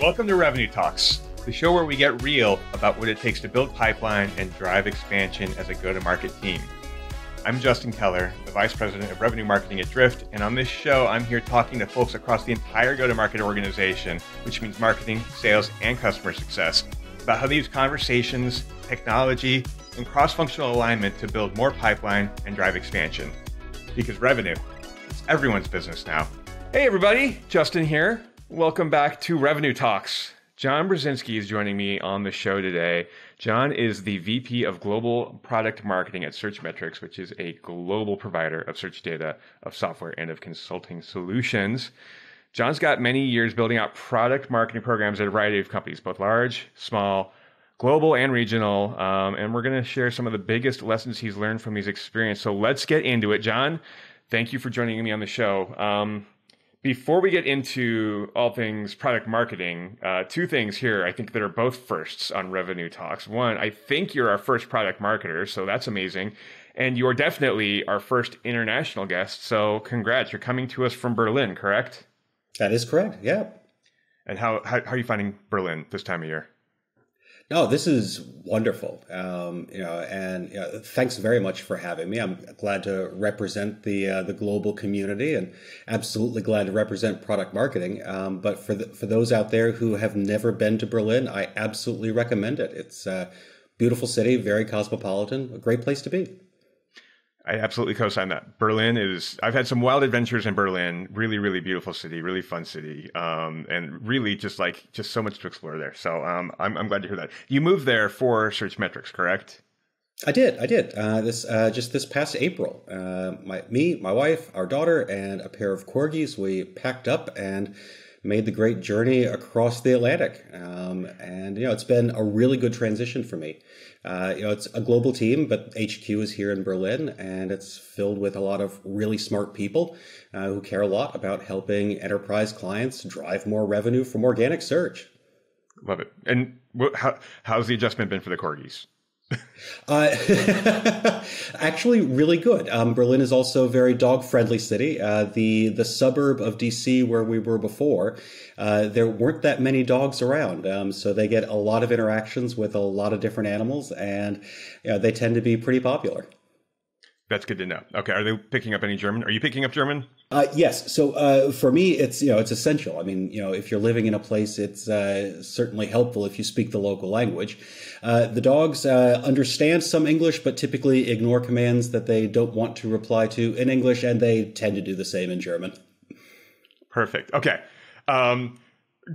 Welcome to Revenue Talks, the show where we get real about what it takes to build pipeline and drive expansion as a go to market team. I'm Justin Keller, the Vice President of Revenue Marketing at Drift, and on this show, I'm here talking to folks across the entire go to market organization, which means marketing, sales, and customer success, about how they use conversations, technology, and cross functional alignment to build more pipeline and drive expansion. Because revenue, it's everyone's business now. Hey, everybody, Justin here. Welcome back to Revenue Talks. John Brezinsky is joining me on the show today. John is the VP of Global Product Marketing at Searchmetrics, which is a global provider of search data, of software, and of consulting solutions. John's got many years building out product marketing programs at a variety of companies, both large, small, global, and regional. Um, and we're going to share some of the biggest lessons he's learned from his experience. So let's get into it. John, thank you for joining me on the show. Um, before we get into all things product marketing, uh, two things here I think that are both firsts on Revenue Talks. One, I think you're our first product marketer, so that's amazing. And you're definitely our first international guest, so congrats. You're coming to us from Berlin, correct? That is correct, yeah. And how, how, how are you finding Berlin this time of year? No, this is wonderful. Um, you know, and you know, thanks very much for having me. I'm glad to represent the uh, the global community, and absolutely glad to represent product marketing. Um, but for the, for those out there who have never been to Berlin, I absolutely recommend it. It's a beautiful city, very cosmopolitan, a great place to be. I absolutely co-sign that. Berlin is. I've had some wild adventures in Berlin. Really, really beautiful city. Really fun city. Um, and really just like just so much to explore there. So um, I'm I'm glad to hear that. You moved there for Searchmetrics, correct? I did. I did. Uh, this uh, just this past April. Uh, my me, my wife, our daughter, and a pair of corgis. We packed up and made the great journey across the Atlantic. Um, and you know, it's been a really good transition for me. Uh, you know, it's a global team, but HQ is here in Berlin, and it's filled with a lot of really smart people uh, who care a lot about helping enterprise clients drive more revenue from organic search. Love it. And how, how's the adjustment been for the corgis? uh, actually, really good. Um, Berlin is also a very dog friendly city. Uh, the the suburb of DC where we were before, uh, there weren't that many dogs around, um, so they get a lot of interactions with a lot of different animals, and you know, they tend to be pretty popular. That's good to know. Okay, are they picking up any German? Are you picking up German? Uh, yes. So uh, for me, it's you know it's essential. I mean, you know, if you're living in a place, it's uh, certainly helpful if you speak the local language. Uh, the dogs uh, understand some English, but typically ignore commands that they don't want to reply to in English, and they tend to do the same in German. Perfect. Okay. Um,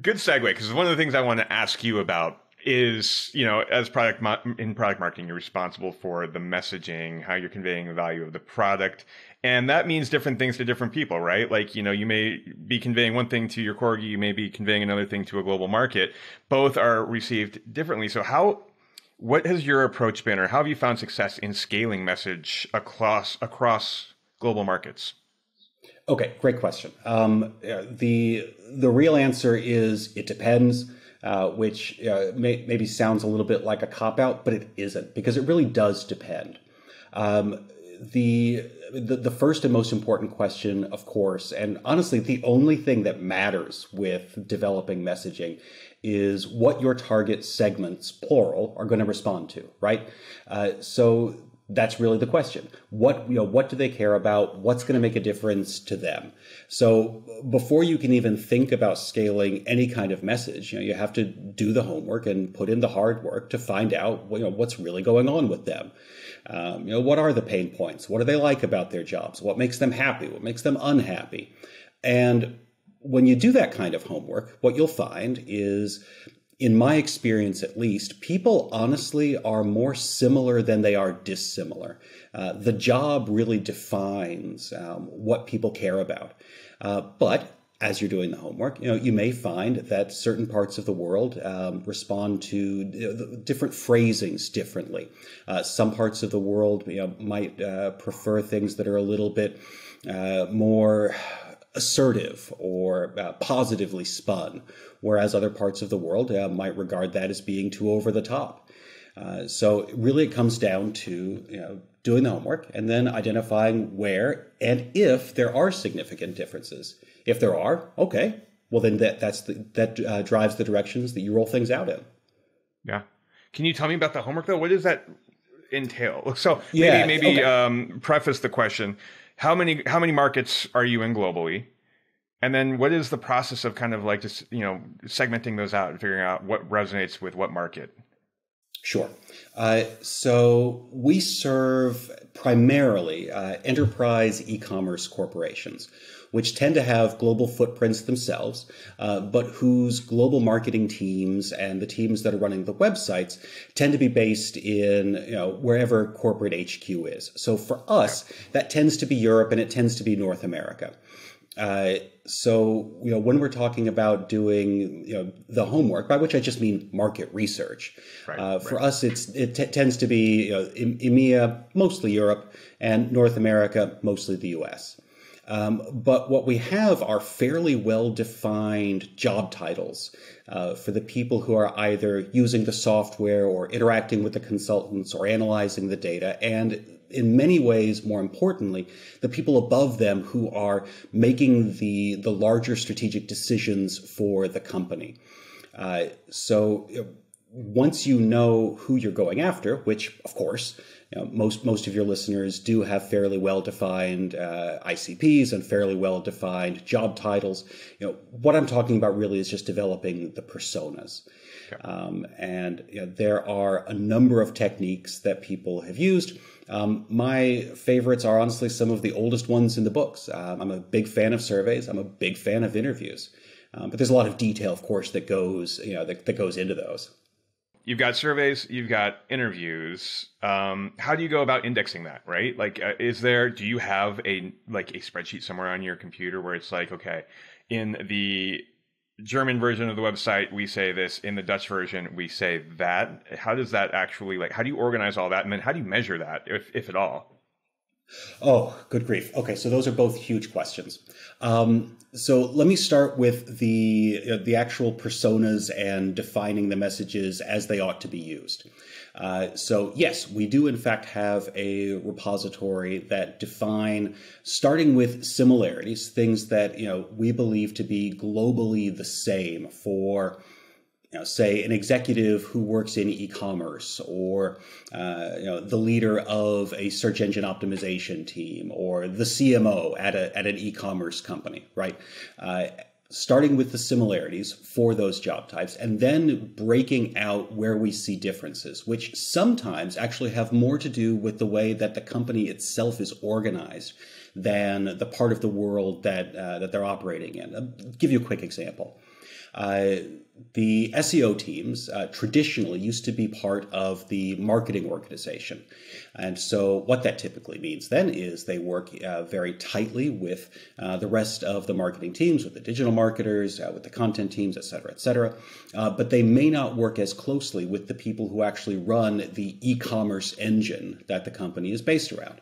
good segue because one of the things I want to ask you about is you know as product mo- in product marketing you're responsible for the messaging how you're conveying the value of the product. And that means different things to different people right? Like you know you may be conveying one thing to your corgi you may be conveying another thing to a global market. Both are received differently. So how what has your approach been or how have you found success in scaling message across across global markets? Okay great question. Um, the the real answer is it depends uh, which uh, may, maybe sounds a little bit like a cop out, but it isn't because it really does depend. Um, the, the the first and most important question, of course, and honestly, the only thing that matters with developing messaging is what your target segments, plural, are going to respond to, right? Uh, so that's really the question. What you know, what do they care about? What's going to make a difference to them? So before you can even think about scaling any kind of message, you know, you have to do the homework and put in the hard work to find out you know what's really going on with them. Um, you know, what are the pain points? What do they like about their jobs? What makes them happy? What makes them unhappy? And when you do that kind of homework, what you'll find is in my experience at least, people honestly are more similar than they are dissimilar. Uh, the job really defines um, what people care about. Uh, but as you're doing the homework, you know you may find that certain parts of the world um, respond to different phrasings differently. Uh, some parts of the world you know, might uh, prefer things that are a little bit uh, more assertive or uh, positively spun, whereas other parts of the world uh, might regard that as being too over the top. Uh, so really, it comes down to you know doing the homework and then identifying where and if there are significant differences. If there are, okay, well, then that that's the, that uh, drives the directions that you roll things out in. Yeah. Can you tell me about the homework though? What does that entail? So yeah, maybe maybe okay. um, preface the question: How many how many markets are you in globally? And then what is the process of kind of like just you know segmenting those out and figuring out what resonates with what market? Sure. Uh, so we serve primarily uh, enterprise e-commerce corporations which tend to have global footprints themselves, uh, but whose global marketing teams and the teams that are running the websites tend to be based in you know, wherever corporate HQ is. So for us, that tends to be Europe and it tends to be North America. Uh, so you know when we're talking about doing you know the homework, by which I just mean market research, right, uh, for right. us it's it t- tends to be you know, EMEA, mostly Europe, and North America, mostly the U.S. Um, but what we have are fairly well defined job titles uh, for the people who are either using the software or interacting with the consultants or analyzing the data. And in many ways, more importantly, the people above them who are making the, the larger strategic decisions for the company. Uh, so once you know who you're going after, which of course you know, most most of your listeners do have fairly well defined uh, ICPs and fairly well defined job titles. You know, what I'm talking about really is just developing the personas. Okay. Um, and you know, there are a number of techniques that people have used. Um, my favorites are honestly some of the oldest ones in the books. Um, I'm a big fan of surveys. I'm a big fan of interviews. Um, but there's a lot of detail, of course, that goes you know that, that goes into those you've got surveys, you've got interviews. Um, how do you go about indexing that? Right? Like, uh, is there? Do you have a like a spreadsheet somewhere on your computer where it's like, okay, in the German version of the website, we say this. In the Dutch version, we say that. How does that actually like? How do you organize all that, and then how do you measure that, if if at all? Oh, good grief. Okay, so those are both huge questions. Um, so let me start with the uh, the actual personas and defining the messages as they ought to be used. Uh, so yes, we do in fact have a repository that define, starting with similarities, things that you know we believe to be globally the same for you know, say an executive who works in e-commerce or uh, you know, the leader of a search engine optimization team or the CMO at, a, at an e-commerce company, right? Uh, starting with the similarities for those job types and then breaking out where we see differences, which sometimes actually have more to do with the way that the company itself is organized than the part of the world that, uh, that they're operating in. I'll give you a quick example. Uh, the SEO teams uh, traditionally used to be part of the marketing organization. And so, what that typically means then is they work uh, very tightly with uh, the rest of the marketing teams, with the digital marketers, uh, with the content teams, et cetera, et cetera. Uh, but they may not work as closely with the people who actually run the e commerce engine that the company is based around.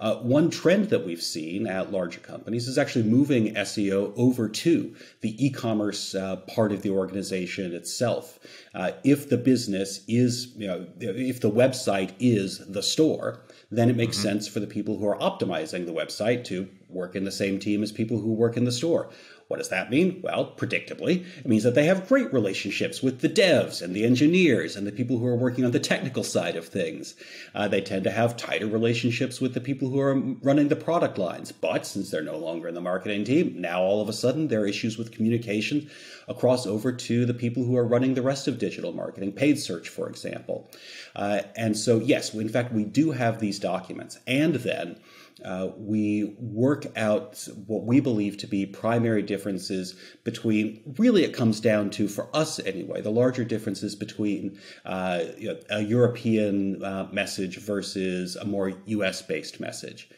Uh, one trend that we've seen at larger companies is actually moving SEO over to the e-commerce uh, part of the organization itself. Uh, if the business is, you know, if the website is the store, then it makes mm-hmm. sense for the people who are optimizing the website to work in the same team as people who work in the store. What does that mean? Well, predictably, it means that they have great relationships with the devs and the engineers and the people who are working on the technical side of things. Uh, they tend to have tighter relationships with the people who are running the product lines. But since they're no longer in the marketing team, now all of a sudden there are issues with communication across over to the people who are running the rest of digital marketing, paid search, for example. Uh, and so, yes, in fact, we do have these documents. And then uh, we work out what we believe to be primary differences between, really, it comes down to, for us anyway, the larger differences between uh, you know, a European uh, message versus a more US based message.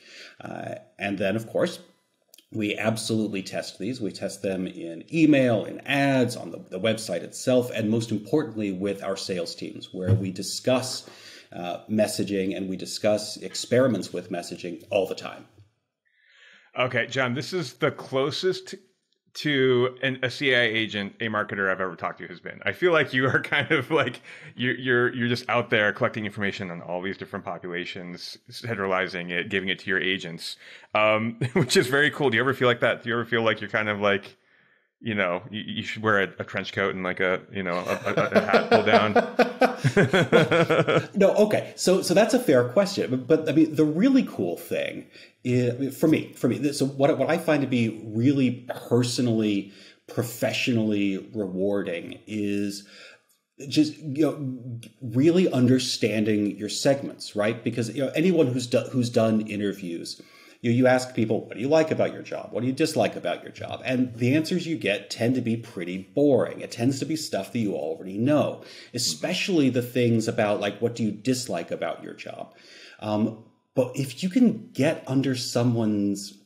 Uh, and then, of course, we absolutely test these. We test them in email, in ads, on the, the website itself, and most importantly, with our sales teams, where we discuss uh, messaging and we discuss experiments with messaging all the time. Okay, John, this is the closest to an, a CIA agent, a marketer I've ever talked to has been. I feel like you are kind of like you're you're you're just out there collecting information on all these different populations, centralizing it, giving it to your agents, um, which is very cool. Do you ever feel like that? Do you ever feel like you're kind of like you know, you, you should wear a, a, trench coat and like a, you know, a, a, a hat pulled down. no, okay. So, so that's a fair question. But, but I mean, the really cool thing is, for me, for me, so what, what I find to be really personally, professionally rewarding is just you know really understanding your segments right because you know anyone who's do, who's done interviews you, you ask people, what do you like about your job? What do you dislike about your job? And the answers you get tend to be pretty boring. It tends to be stuff that you already know, especially the things about like, what do you dislike about your job? Um, but if you can get under someone's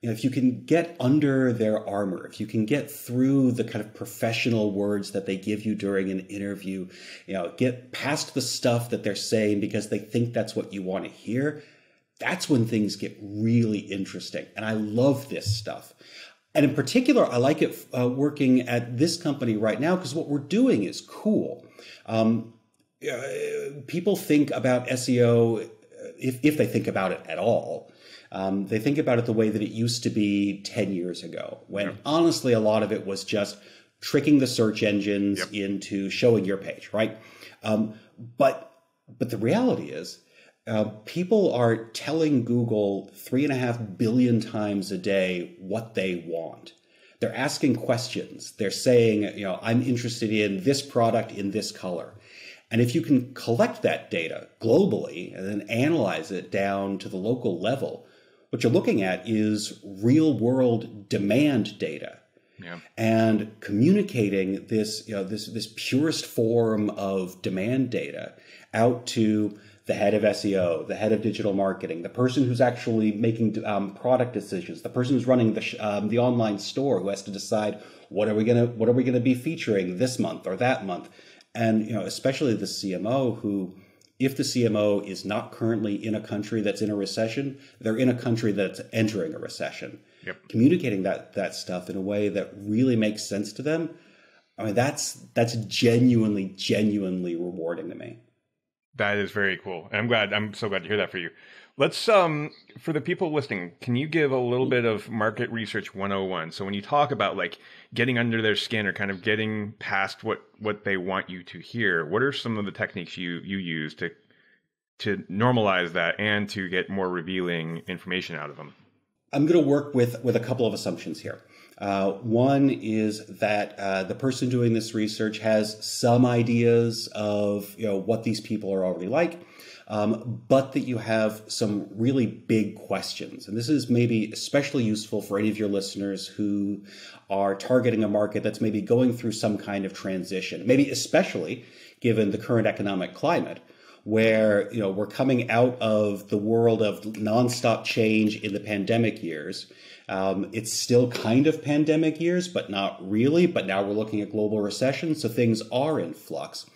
you know, if you can get under their armor, if you can get through the kind of professional words that they give you during an interview, you know, get past the stuff that they're saying because they think that's what you want to hear, that's when things get really interesting. And I love this stuff. And in particular, I like it uh, working at this company right now because what we're doing is cool. Um, uh, people think about SEO, uh, if, if they think about it at all, um, they think about it the way that it used to be 10 years ago, when yeah. honestly, a lot of it was just tricking the search engines yep. into showing your page, right? Um, but, but the reality is, uh, people are telling Google three and a half billion times a day what they want. They're asking questions. They're saying, you know, I'm interested in this product in this color. And if you can collect that data globally and then analyze it down to the local level, what you're looking at is real world demand data. Yeah. And communicating this, you know, this this purest form of demand data out to the head of SEO, the head of digital marketing, the person who's actually making um, product decisions, the person who's running the um, the online store who has to decide what are we gonna what are we gonna be featuring this month or that month, and you know especially the CMO who. If the CMO is not currently in a country that's in a recession, they're in a country that's entering a recession. Yep. Communicating that that stuff in a way that really makes sense to them, I mean that's that's genuinely genuinely rewarding to me. That is very cool. And I'm glad I'm so glad to hear that for you. Let's um for the people listening, can you give a little bit of market research 101? So when you talk about like getting under their skin or kind of getting past what what they want you to hear, what are some of the techniques you you use to to normalize that and to get more revealing information out of them? I'm going to work with with a couple of assumptions here. Uh, one is that uh, the person doing this research has some ideas of you know what these people are already like, um, but that you have some really big questions. And this is maybe especially useful for any of your listeners who are targeting a market that's maybe going through some kind of transition, maybe especially given the current economic climate where you know we're coming out of the world of nonstop change in the pandemic years um, it's still kind of pandemic years, but not really. But now we're looking at global recession, so things are in flux.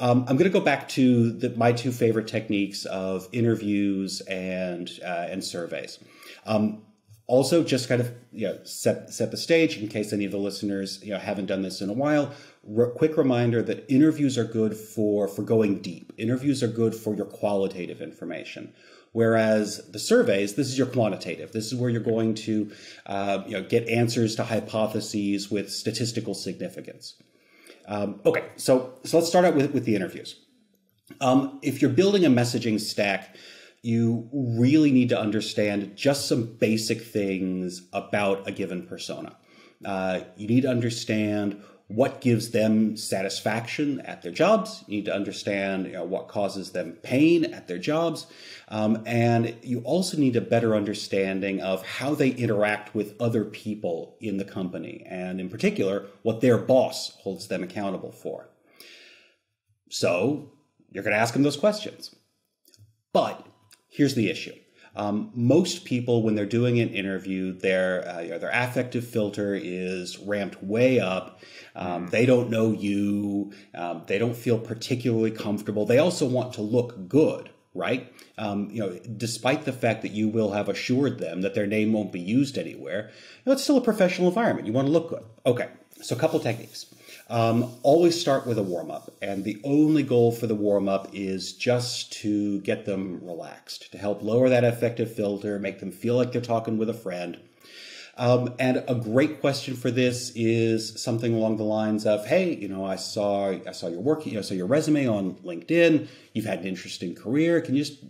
Um, I'm going to go back to the, my two favorite techniques of interviews and uh, and surveys. Um, also, just kind of you know, set set the stage in case any of the listeners you know haven't done this in a while. R- quick reminder that interviews are good for for going deep. Interviews are good for your qualitative information. Whereas the surveys, this is your quantitative. This is where you're going to uh, you know, get answers to hypotheses with statistical significance. Um, okay, so, so let's start out with, with the interviews. Um, if you're building a messaging stack, you really need to understand just some basic things about a given persona. Uh, you need to understand what gives them satisfaction at their jobs. You need to understand you know, what causes them pain at their jobs. Um, and you also need a better understanding of how they interact with other people in the company, and in particular, what their boss holds them accountable for. So you're going to ask them those questions. But here's the issue um, most people, when they're doing an interview, their uh, their affective filter is ramped way up. Um, they don't know you. Um, they don't feel particularly comfortable. They also want to look good, right? Um, you know, despite the fact that you will have assured them that their name won't be used anywhere, you know, it's still a professional environment. You want to look good. Okay, so a couple techniques. Um, always start with a warm up, and the only goal for the warm up is just to get them relaxed, to help lower that affective filter, make them feel like they're talking with a friend. Um, and a great question for this is something along the lines of, "Hey, you know, I saw I saw your work, you know, saw your resume on LinkedIn. You've had an interesting career. Can you just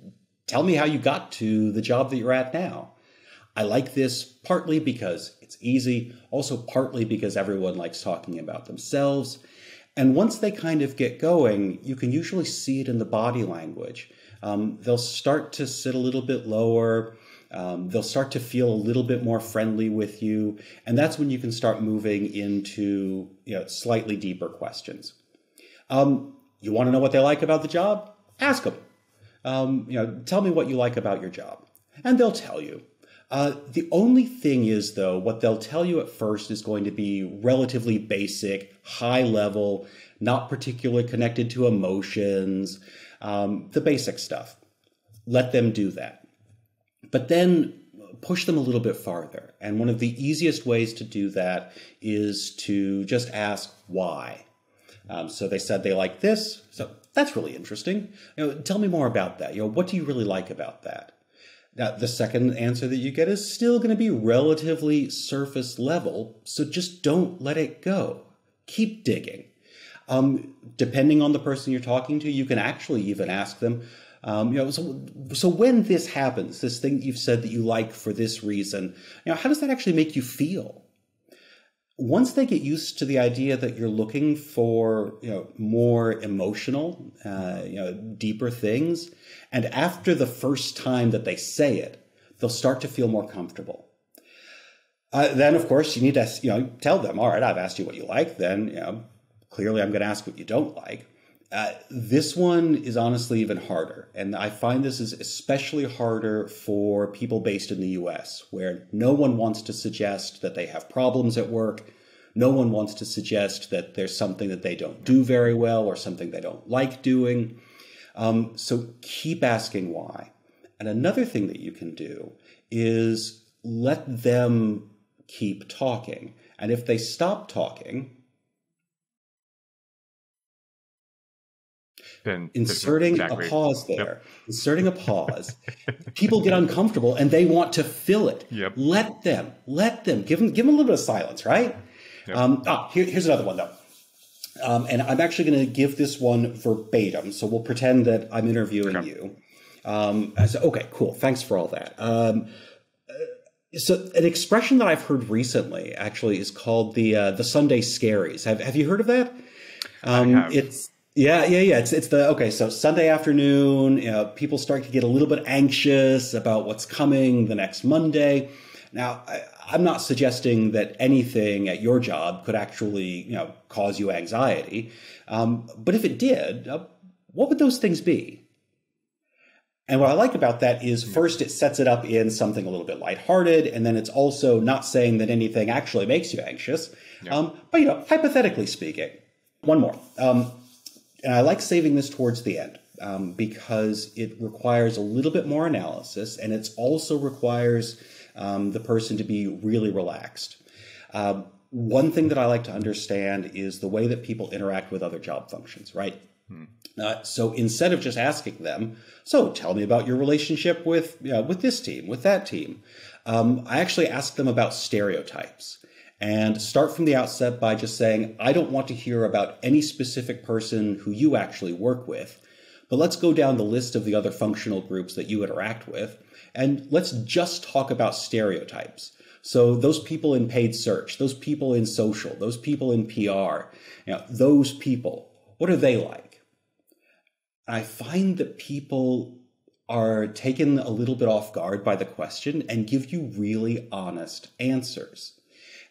tell me how you got to the job that you're at now?" I like this partly because it's easy, also partly because everyone likes talking about themselves. And once they kind of get going, you can usually see it in the body language. Um, they'll start to sit a little bit lower. Um, they'll start to feel a little bit more friendly with you, and that's when you can start moving into you know, slightly deeper questions. Um, you want to know what they like about the job? Ask them. Um, you know, tell me what you like about your job, and they'll tell you. Uh, the only thing is, though, what they'll tell you at first is going to be relatively basic, high level, not particularly connected to emotions, um, the basic stuff. Let them do that. But then push them a little bit farther. And one of the easiest ways to do that is to just ask why. Um, so they said they like this. So that's really interesting. You know, tell me more about that. You know, what do you really like about that? Now, the second answer that you get is still going to be relatively surface level. So just don't let it go. Keep digging. Um, depending on the person you're talking to, you can actually even ask them, um, you know, so so when this happens, this thing you've said that you like for this reason, you know, how does that actually make you feel? Once they get used to the idea that you're looking for you know more emotional, uh, you know, deeper things, and after the first time that they say it, they'll start to feel more comfortable. Uh, then, of course, you need to you know tell them, all right, I've asked you what you like. Then, you know, clearly, I'm going to ask what you don't like. Uh, this one is honestly even harder. And I find this is especially harder for people based in the US, where no one wants to suggest that they have problems at work. No one wants to suggest that there's something that they don't do very well or something they don't like doing. Um, so keep asking why. And another thing that you can do is let them keep talking. And if they stop talking, been inserting exactly. a pause there, yep. inserting a pause. people get uncomfortable and they want to fill it. Yep. Let them, let them give them, give them a little bit of silence, right? Yep. Um, ah, here, here's another one though. Um, and I'm actually going to give this one verbatim. So we'll pretend that I'm interviewing okay. you. Um, so, okay, cool. Thanks for all that. Um, uh, so an expression that I've heard recently actually is called the uh, the Sunday scaries. Have Have you heard of that? Um, it's yeah, yeah, yeah. It's it's the okay. So Sunday afternoon, you know, people start to get a little bit anxious about what's coming the next Monday. Now, I, I'm not suggesting that anything at your job could actually, you know, cause you anxiety. Um, but if it did, uh, what would those things be? And what I like about that is first it sets it up in something a little bit lighthearted, and then it's also not saying that anything actually makes you anxious. Yeah. Um, but you know, hypothetically speaking, one more. Um, and I like saving this towards the end um, because it requires a little bit more analysis and it also requires um, the person to be really relaxed. Um, one thing that I like to understand is the way that people interact with other job functions, right? Hmm. Uh, so instead of just asking them, so tell me about your relationship with you know, with this team, with that team, um, I actually ask them about stereotypes and start from the outset by just saying, I don't want to hear about any specific person who you actually work with, but let's go down the list of the other functional groups that you interact with, and let's just talk about stereotypes. So those people in paid search, those people in social, those people in PR, you know, those people, what are they like? I find that people are taken a little bit off guard by the question and give you really honest answers.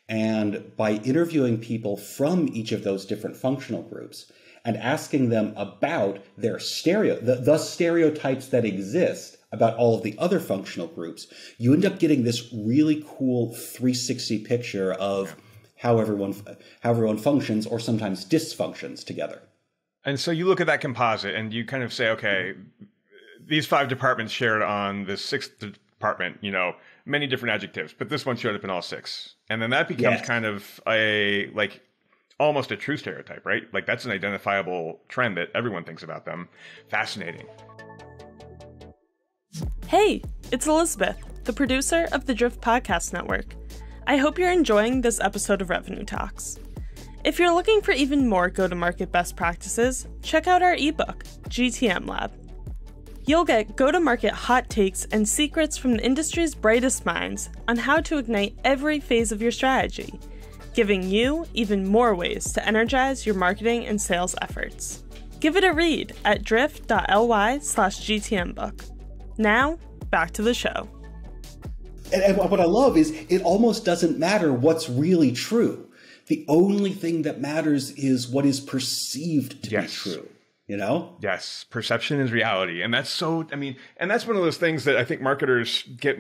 And by interviewing people from each of those different functional groups and asking them about their stereo, the, the stereotypes that exist about all of the other functional groups, you end up getting this really cool 360 picture of how everyone how everyone functions or sometimes dysfunctions together. And so you look at that composite and you kind of say, okay, these five departments shared on the sixth department, you know, many different adjectives, but this one showed up in all six. And then that becomes yes. kind of a like almost a true stereotype, right? Like that's an identifiable trend that everyone thinks about them. Fascinating. Hey, it's Elizabeth, the producer of the Drift Podcast Network. I hope you're enjoying this episode of Revenue Talks. If you're looking for even more go to market best practices, check out our ebook, GTM Lab. You'll get go to market hot takes and secrets from the industry's brightest minds on how to ignite every phase of your strategy, giving you even more ways to energize your marketing and sales efforts. Give it a read at drift.ly slash gtmbook. Now, back to the show. And, and what I love is it almost doesn't matter what's really true the only thing that matters is what is perceived to yes. be true you know? Yes perception is reality. And that's so i mean and that's one of those things that i think marketers get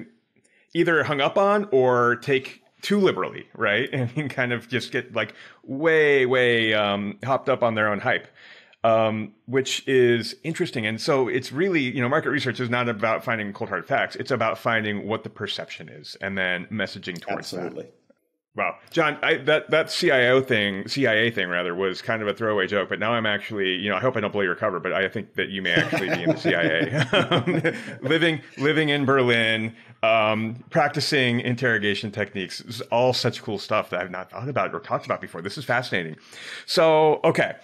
either hung up on or take too liberally right? And kind of just get like way way um, hopped up on their own hype um, which is interesting. And so it's really you know market research is not about finding cold hard facts. It's about finding what the perception is and then messaging towards Absolutely. that Wow, John, I, that that CIO thing, CIA thing rather, was kind of a throwaway joke. But now I'm actually, you know, I hope I don't blow your cover, but I think that you may actually be in the CIA, um, living living in Berlin, um, practicing interrogation techniques, all such cool stuff that I've not thought about or talked about before. This is fascinating. So, okay,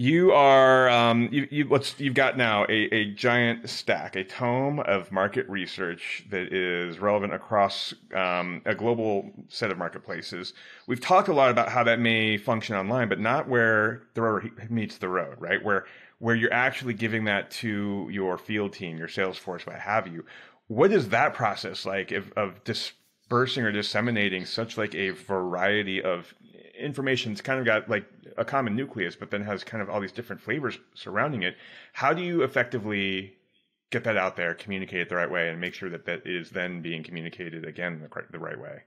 you are um, you, you what's you've got now a, a giant stack, a tome of market research that is relevant across um, a global set of marketplaces. We've talked a lot about how that may function online, but not where the rubber meets the road, right? Where where you're actually giving that to your field team, your sales force, what have you. What is that process like of, of dispersing or disseminating such like a variety of information? It's kind of got like a common nucleus, but then has kind of all these different flavors surrounding it. How do you effectively get that out there, communicate it the right way, and make sure that that is then being communicated again the, the right way?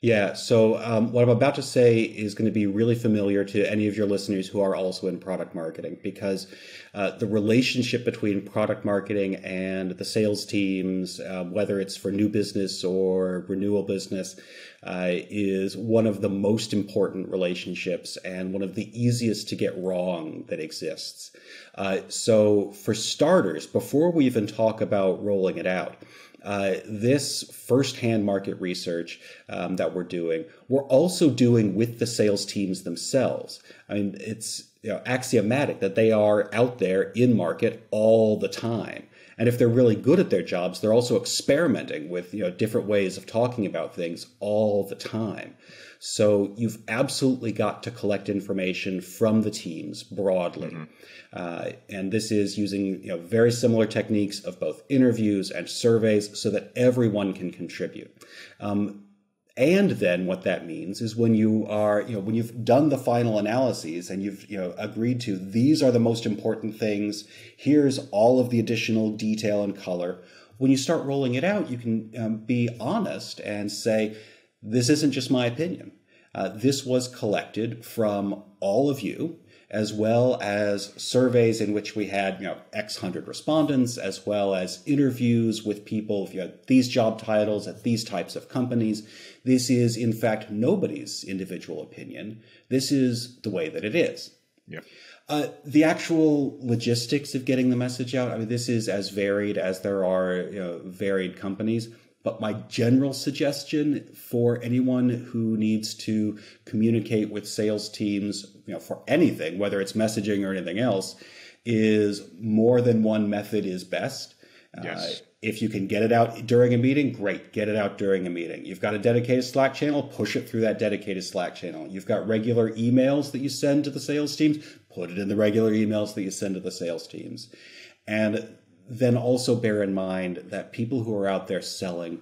Yeah. So um, what I'm about to say is going to be really familiar to any of your listeners who are also in product marketing because uh, the relationship between product marketing and the sales teams, uh, whether it's for new business or renewal business, uh, is one of the most important relationships and one of the easiest to get wrong that exists. Uh, so for starters, before we even talk about rolling it out, uh, this firsthand market research um, that we're doing, we're also doing with the sales teams themselves. I mean, it's you know, axiomatic that they are out there in market all the time. And if they're really good at their jobs, they're also experimenting with you know different ways of talking about things all the time. So you've absolutely got to collect information from the teams broadly. Mm-hmm. Uh, and this is using you know, very similar techniques of both interviews and surveys so that everyone can contribute. Um, and then what that means is when you are, you know, when you've done the final analyses and you've, you know, agreed to these are the most important things, here's all of the additional detail and color. When you start rolling it out, you can um, be honest and say, this isn't just my opinion. Uh, this was collected from all of you as well as surveys in which we had, you know, X hundred respondents, as well as interviews with people, if you had these job titles at these types of companies. This is, in fact, nobody's individual opinion. This is the way that it is. Yeah. Uh, the actual logistics of getting the message out, I mean, this is as varied as there are you know, varied companies. But my general suggestion for anyone who needs to communicate with sales teams, you know, for anything, whether it's messaging or anything else, is more than one method is best. Uh, yes. Uh, if you can get it out during a meeting, great. Get it out during a meeting. You've got a dedicated Slack channel, push it through that dedicated Slack channel. You've got regular emails that you send to the sales teams, put it in the regular emails that you send to the sales teams. And then also bear in mind that people who are out there selling,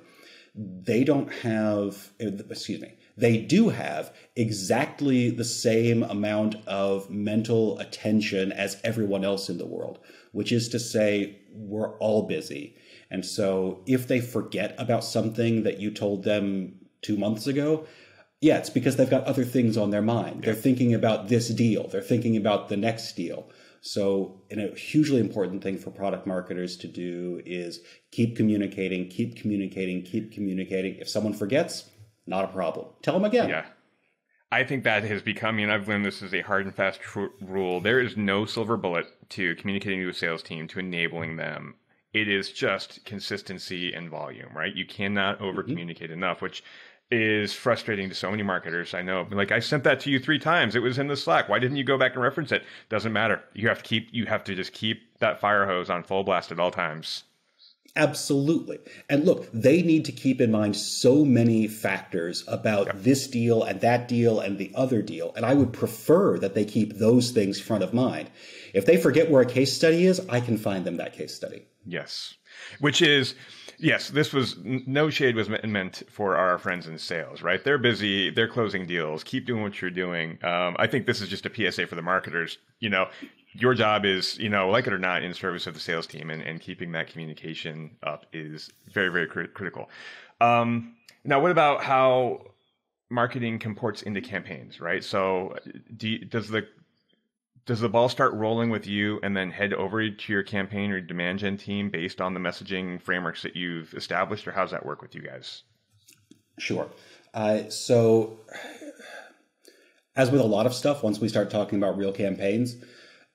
they don't have, excuse me, they do have exactly the same amount of mental attention as everyone else in the world, which is to say, we're all busy. And so if they forget about something that you told them two months ago, yeah, it's because they've got other things on their mind. They're thinking about this deal, they're thinking about the next deal. So, and a hugely important thing for product marketers to do is keep communicating, keep communicating, keep communicating. If someone forgets, not a problem. Tell them again. Yeah. I think that has become, and I've learned this is a hard and fast tr- rule. There is no silver bullet to communicating to a sales team, to enabling them. It is just consistency and volume, right? You cannot over communicate mm-hmm. enough, which is frustrating to so many marketers. I know. Like I sent that to you three times. It was in the Slack. Why didn't you go back and reference it? Doesn't matter. You have to keep you have to just keep that fire hose on full blast at all times. Absolutely. And look, they need to keep in mind so many factors about yep. this deal and that deal and the other deal. And I would prefer that they keep those things front of mind. If they forget where a case study is, I can find them that case study. Yes. Which is yes, this was no shade was meant for our friends in sales, right? They're busy, they're closing deals. Keep doing what you're doing. Um, I think this is just a PSA for the marketers. You know, your job is, you know, like it or not, in service of the sales team, and, and keeping that communication up is very, very crit- critical. Um, now, what about how marketing comports into campaigns, right? So, do does the does the ball start rolling with you and then head over to your campaign or demand gen team based on the messaging frameworks that you've established, or how's that work with you guys? Sure. Uh, so, as with a lot of stuff, once we start talking about real campaigns,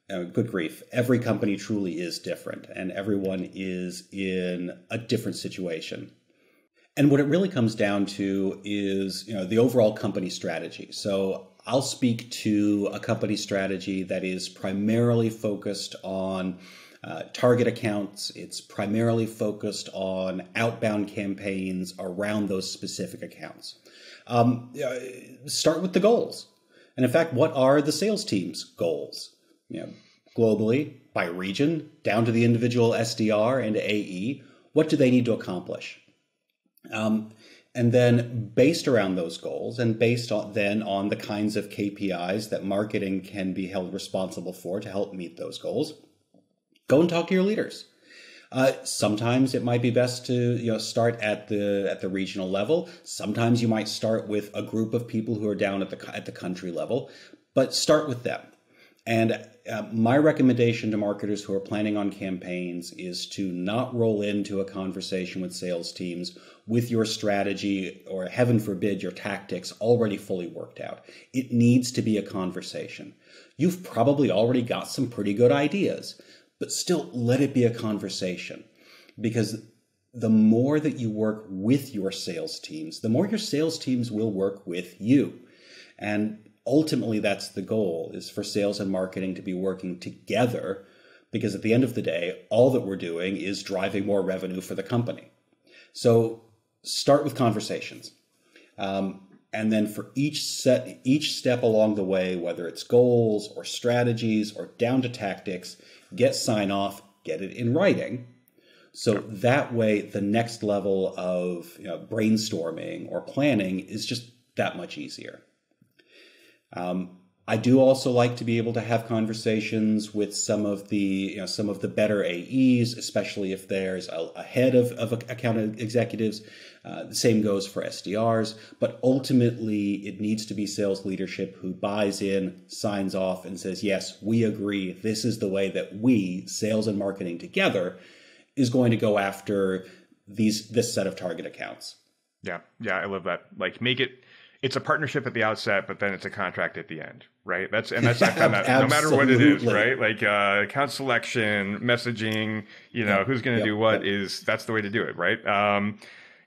uh, good grief, every company truly is different, and everyone is in a different situation. And what it really comes down to is, you know, the overall company strategy. So I'll speak to a company strategy that is primarily focused on uh, target accounts. It's primarily focused on outbound campaigns around those specific accounts. Um, start with the goals. And in fact, what are the sales team's goals? You know, globally, by region, down to the individual SDR and AE, what do they need to accomplish? Um, and then, based around those goals and based on, then on the kinds of KPIs that marketing can be held responsible for to help meet those goals, go and talk to your leaders. Uh, sometimes it might be best to you know start at the at the regional level. Sometimes you might start with a group of people who are down at the at the country level, but start with them. And uh, my recommendation to marketers who are planning on campaigns is to not roll into a conversation with sales teams with your strategy or heaven forbid your tactics already fully worked out. It needs to be a conversation. You've probably already got some pretty good ideas, but still let it be a conversation because the more that you work with your sales teams, the more your sales teams will work with you. And ultimately that's the goal is for sales and marketing to be working together because at the end of the day all that we're doing is driving more revenue for the company. So start with conversations. Um, and then for each set each step along the way whether it's goals or strategies or down to tactics get sign off get it in writing. So that way the next level of you know, brainstorming or planning is just that much easier um, I do also like to be able to have conversations with some of the you know, some of the better AEs, especially if there's a, a head of, of account executives. Uh, the same goes for SDRs, but ultimately it needs to be sales leadership who buys in, signs off, and says, "Yes, we agree. This is the way that we, sales and marketing together, is going to go after these this set of target accounts." Yeah, yeah, I love that. Like, make it it's a partnership at the outset, but then it's a contract at the end, right? That's and that's I found that no matter what it is, right? Like uh, account selection, messaging, you know, who's going to do what is that's the way to do it, right? Um,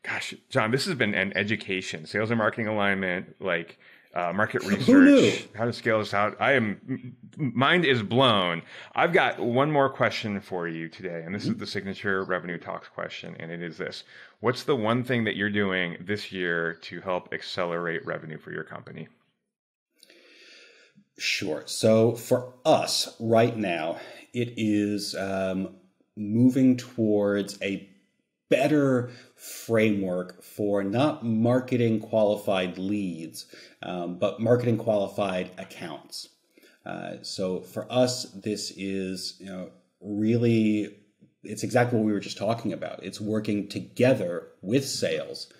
gosh, John, this has been an education, sales and marketing alignment, like uh, market research, how to scale this out. I am, mind is blown. I've got one more question for you today, and this is the signature revenue talks question, and it is this: What's the one thing that you're doing this year to help accelerate revenue for your company? Sure. So for us right now, it is um, moving towards a better framework for not marketing qualified leads, um, but marketing qualified accounts. Uh, so for us, this is you know really it's exactly what we were just talking about. It's working together with sales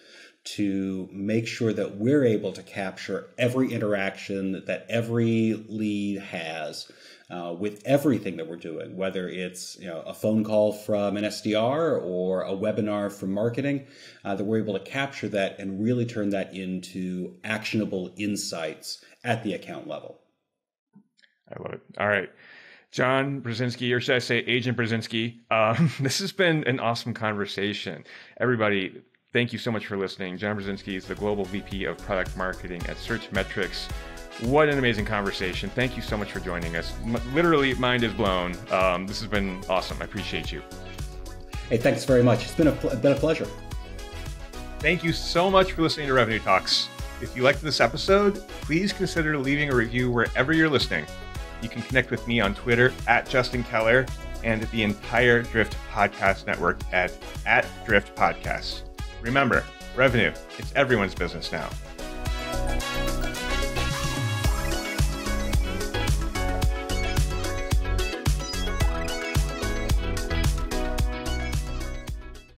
to make sure that we're able to capture every interaction that every lead has uh, with everything that we're doing, whether it's you know, a phone call from an SDR or a webinar from marketing, uh, that we're able to capture that and really turn that into actionable insights at the account level. I love it. All right. John Brezinsky, or should I say Agent Brezinsky, um, this has been an awesome conversation. Everybody, Thank you so much for listening. John Brezinsky is the Global VP of Product Marketing at Searchmetrics. What an amazing conversation. Thank you so much for joining us. M- literally, mind is blown. Um, this has been awesome. I appreciate you. Hey, thanks very much. It's been a, pl- been a pleasure. Thank you so much for listening to Revenue Talks. If you liked this episode, please consider leaving a review wherever you're listening. You can connect with me on Twitter at Justin Keller and the entire Drift Podcast Network at, at Drift Podcasts. Remember, revenue, it's everyone's business now.